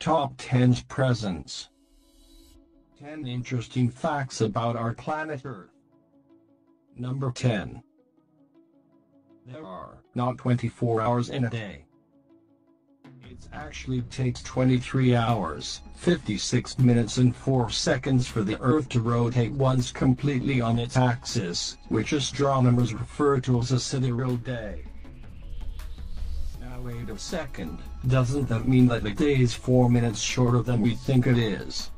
Top 10 Presents 10 Interesting Facts About Our Planet Earth Number 10 There are not 24 hours in a day. It actually takes 23 hours, 56 minutes and 4 seconds for the Earth to rotate once completely on its axis, which astronomers refer to as a sidereal day. Wait a second, doesn't that mean that the day is 4 minutes shorter than we think it is?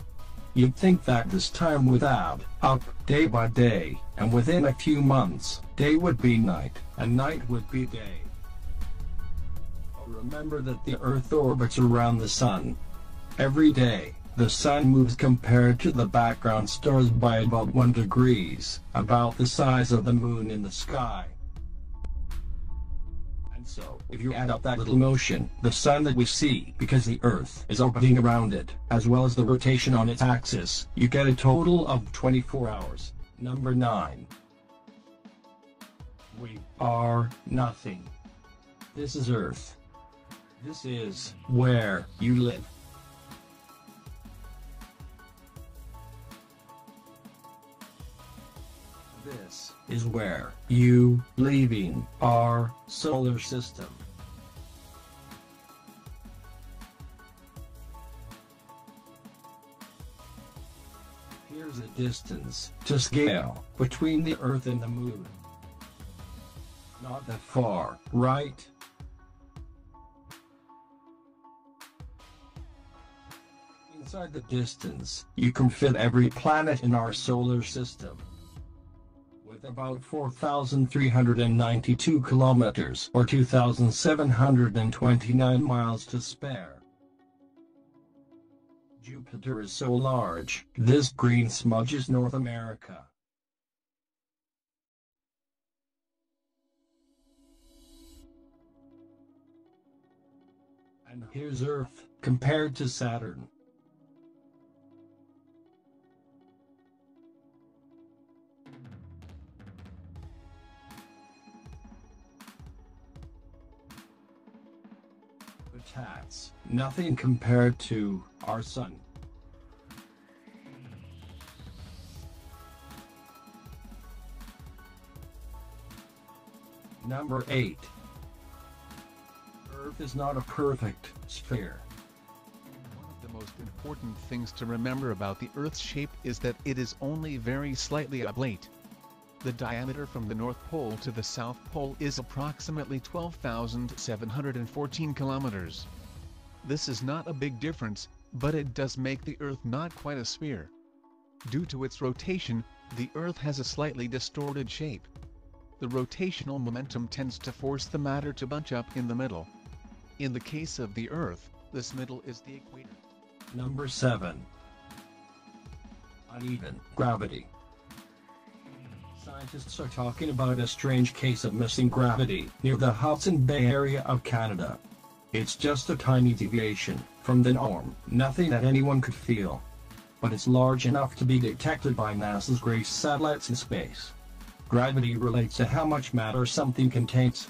You'd think that this time would add up day by day, and within a few months, day would be night, and night would be day. Remember that the Earth orbits around the Sun. Every day, the Sun moves compared to the background stars by about 1 degrees, about the size of the Moon in the sky. And so, if you add up that little motion, the Sun that we see, because the Earth is orbiting around it, as well as the rotation on its axis, you get a total of 24 hours. Number 9. We are nothing. This is Earth. This is where you live. Is where you leaving our solar system. Here's a distance to scale between the Earth and the Moon. Not that far, right? Inside the distance, you can fit every planet in our solar system. About 4,392 kilometers or 2,729 miles to spare. Jupiter is so large, this green smudge is North America. And here's Earth, compared to Saturn. Tats, nothing compared to our sun. Number 8. Earth is not a perfect sphere. One of the most important things to remember about the Earth's shape is that it is only very slightly oblate. The diameter from the North Pole to the South Pole is approximately 12,714 kilometers. This is not a big difference, but it does make the Earth not quite a sphere. Due to its rotation, the Earth has a slightly distorted shape. The rotational momentum tends to force the matter to bunch up in the middle. In the case of the Earth, this middle is the equator. Number 7. Uneven gravity. Scientists are talking about a strange case of missing gravity near the Hudson Bay area of Canada. It's just a tiny deviation from the norm, nothing that anyone could feel. But it's large enough to be detected by NASA's GRACE satellites in space. Gravity relates to how much matter something contains.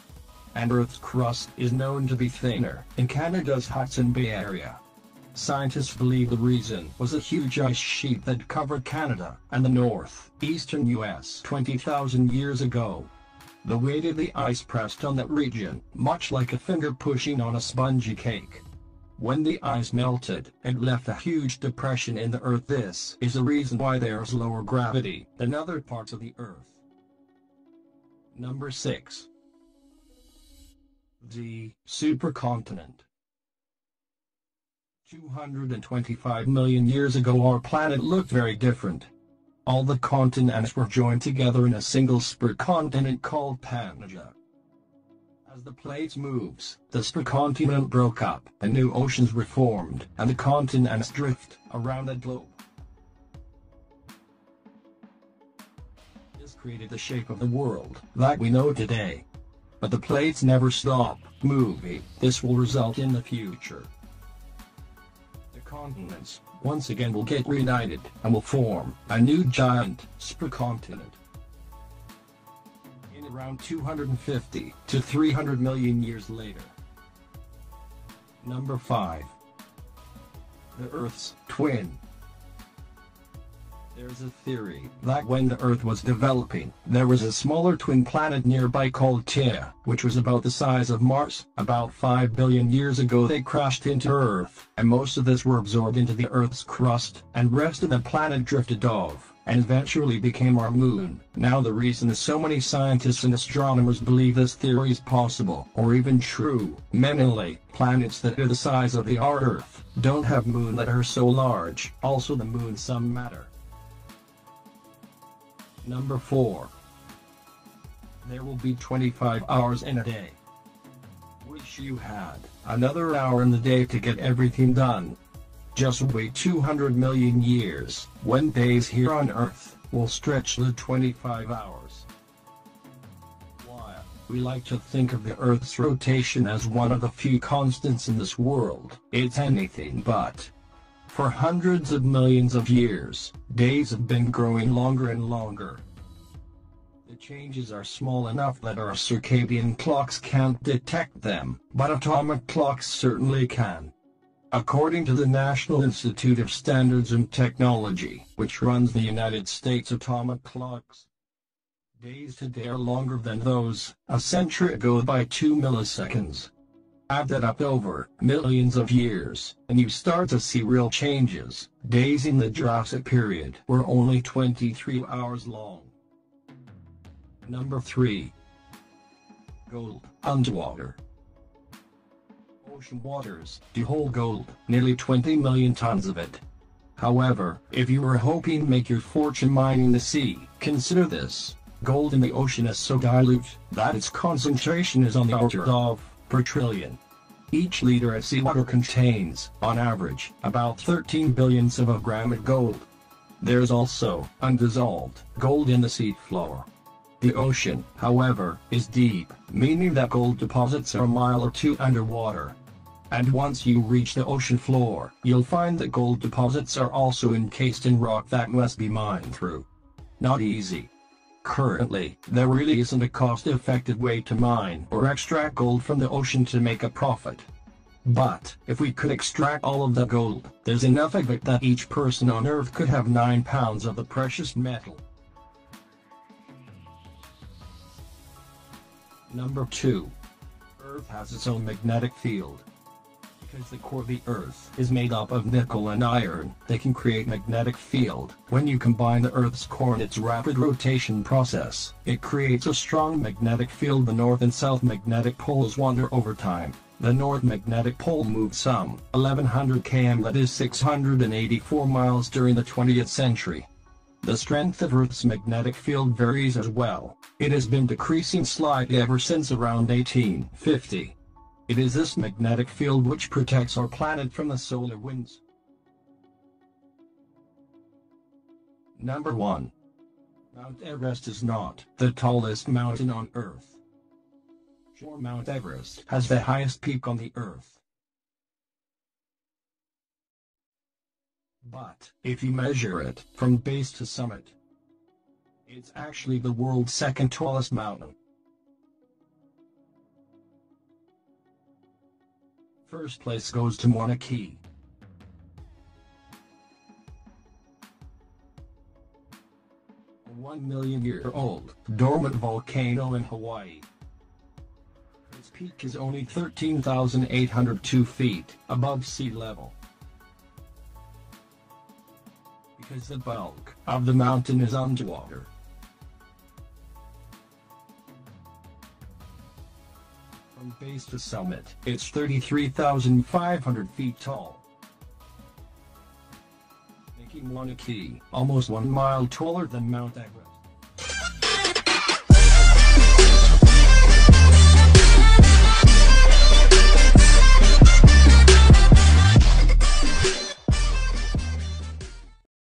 And Earth's crust is known to be thinner in Canada's Hudson Bay area. Scientists believe the reason was a huge ice sheet that covered Canada and the north-eastern U.S. 20,000 years ago. The weight of the ice pressed on that region, much like a finger pushing on a spongy cake. When the ice melted, it left a huge depression in the Earth. This is the reason why there's lower gravity than other parts of the Earth. Number 6. The supercontinent. 225 million years ago our planet looked very different. All the continents were joined together in a single supercontinent called Pangaea. As the plates moves, the supercontinent broke up, and new oceans were formed, and the continents drift around the globe. This created the shape of the world that we know today. But the plates never stop moving. This will result in the future continents, once again will get reunited and will form a new giant supercontinent. In around 250 to 300 million years later. Number 5. the Earth's twin. There's a theory that when the Earth was developing, there was a smaller twin planet nearby called Theia, which was about the size of Mars. About 5 billion years ago they crashed into Earth, and most of this were absorbed into the Earth's crust, and rest of the planet drifted off, and eventually became our moon. Now the reason is so many scientists and astronomers believe this theory is possible, or even true, mainly, planets that are the size of the our Earth, don't have moon that are so large, also the moon some matter. Number 4. There will be 25 hours in a day. Wish you had another hour in the day to get everything done. Just wait 200 million years, when days here on Earth will stretch to 25 hours. While we like to think of the Earth's rotation as one of the few constants in this world, it's anything but. For hundreds of millions of years, days have been growing longer and longer. The changes are small enough that our circadian clocks can't detect them, but atomic clocks certainly can. According to the National Institute of Standards and Technology, which runs the United States atomic clocks, days today are longer than those a century ago by 2 milliseconds. Add that up over millions of years, and you start to see real changes. Days in the Jurassic period were only 23 hours long. Number 3. Gold underwater. Ocean waters do hold gold, nearly 20 million tons of it. However, if you were hoping to make your fortune mining the sea, consider this. Gold in the ocean is so dilute that its concentration is on the order of per trillion. Each liter of seawater contains, on average, about 13 billionths of a gram of gold. There's also undissolved gold in the seafloor. The ocean, however, is deep, meaning that gold deposits are a mile or two underwater. And once you reach the ocean floor, you'll find that gold deposits are also encased in rock that must be mined through. Not easy. Currently, there really isn't a cost-effective way to mine or extract gold from the ocean to make a profit. But, if we could extract all of the gold, there's enough of it that each person on Earth could have 9 pounds of the precious metal. Number 2. Earth has its own magnetic field. Because the core of the Earth is made up of nickel and iron, they can create magnetic field. When you combine the Earth's core and its rapid rotation process, it creates a strong magnetic field. The north and south magnetic poles wander over time. The north magnetic pole moved some 1100 km that is 684 miles during the 20th century. The strength of Earth's magnetic field varies as well. It has been decreasing slightly ever since around 1850. It is this magnetic field which protects our planet from the solar winds. Number 1. Mount Everest is not the tallest mountain on Earth. Sure Mount Everest has the highest peak on the Earth. But, if you measure it from base to summit, it's actually the world's second tallest mountain. First place goes to Mauna Kea. A one million year old dormant volcano in Hawaii. Its peak is only 13,802 feet above sea level. Because the bulk of the mountain is underwater. From base to summit, it's 33,500 feet tall. Making Mauna Kea almost one mile taller than Mount Everest.